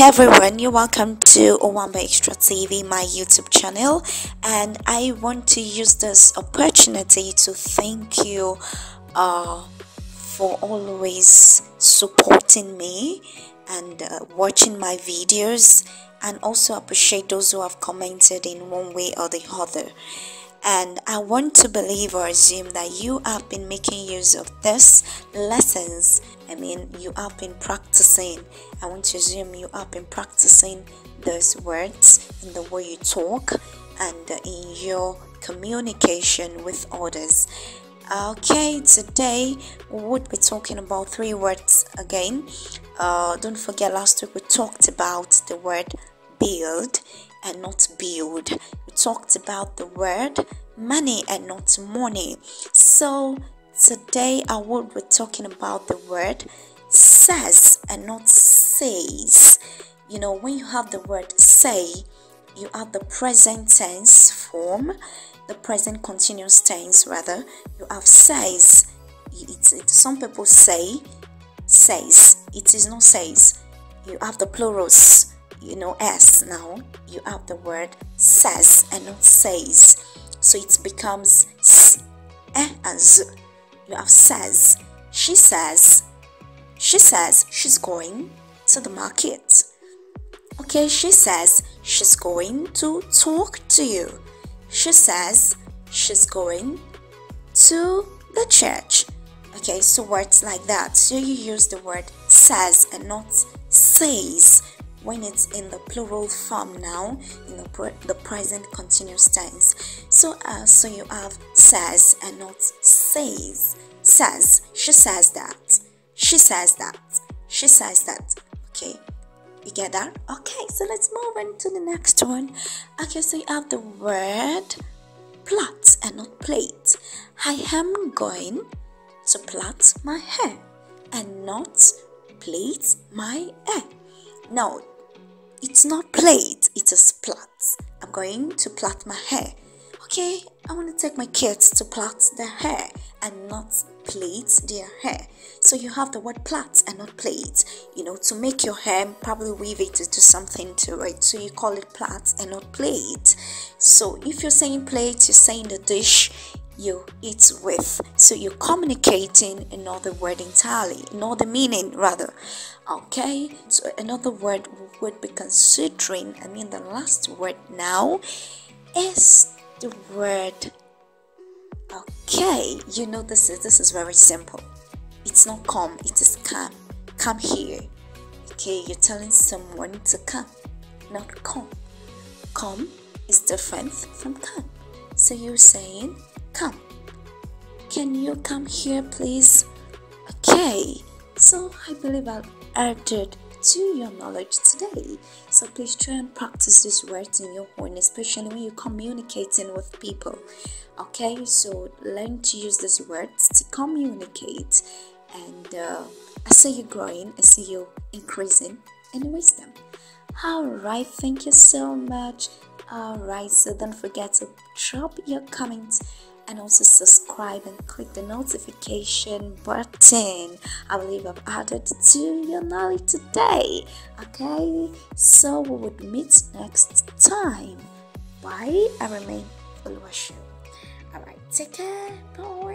everyone, you're welcome to Owambe Extra TV, my YouTube channel, and I want to use this opportunity to thank you uh, for always supporting me and uh, watching my videos, and also appreciate those who have commented in one way or the other and I want to believe or assume that you have been making use of these lessons. I mean, you have been practicing. I want to assume you have been practicing those words in the way you talk and in your communication with others. Okay, today we would be talking about three words again. Uh, don't forget, last week we talked about the word build and not build. Talked about the word money and not money. So today I will be talking about the word says and not says. You know, when you have the word say, you have the present tense form, the present continuous tense rather. You have says. It's, it, some people say says. It is not says. You have the plurals you know s now you have the word says and not says. So it becomes s eh, and you have says she says she says she's going to the market. Okay she says she's going to talk to you. She says she's going to the church. Okay so words like that. So you use the word says and not says when it's in the plural form now in the, pre the present continuous tense. So uh, so you have says and not says. Says she says that. She says that. She says that. Okay. You get that? Okay so let's move on to the next one. Okay so you have the word plait and not plate. I am going to plait my hair and not plait my hair. Now, it's not plait, it's a splat. I'm going to plait my hair. Okay, I want to take my kids to plait their hair and not plait their hair. So you have the word plait and not plait. You know, to make your hair, probably weave it into something to it. So you call it plait and not plate. So if you're saying plate, you're saying the dish you eat with. So you're communicating another word entirely, another meaning rather. Okay, so another word we would be considering, I mean, the last word now is the word okay. You know this is this is very simple. It's not come it is come. Come here. Okay? You're telling someone to come not come. Come is different from come. So you're saying Come. Can you come here, please? Okay. So I believe I've added to your knowledge today. So please try and practice these words in your home, especially when you're communicating with people. Okay, so learn to use these words to communicate. And uh, I see you growing, I see you increasing in wisdom. Alright, thank you so much. Alright, so don't forget to drop your comments and also subscribe and click the notification button. I believe I've added to your knowledge today. Okay, so we would meet next time. Bye. I remain Oluwaseun. Alright, take care. Bye.